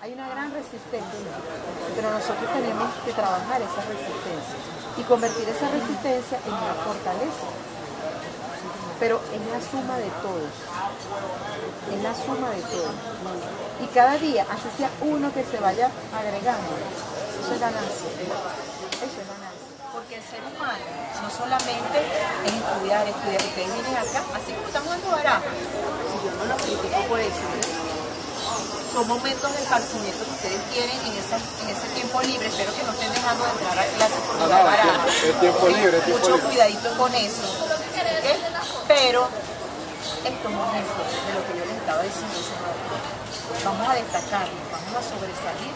Hay una gran resistencia, pero nosotros tenemos que trabajar esa resistencia y convertir esa resistencia en una fortaleza. Pero es la suma de todos. Es la suma de todos. Y cada día, así sea uno que se vaya agregando, eso es ganancia. Eso es ganancia. Porque el ser humano no solamente es estudiar, estudiar. Ustedes vienen acá, así como estamos en. Y yo no lo critico por eso. Son momentos de esparcimiento que ustedes tienen en, esa, en ese tiempo libre. Espero que no estén dejando de entrar a clases por No, no, es baraja. tiempo- es tiempo libre, es tiempo Mucho libre. cuidadito con eso. Pero estos momentos de lo que yo les estaba diciendo, vamos a destacarnos, vamos a sobresalir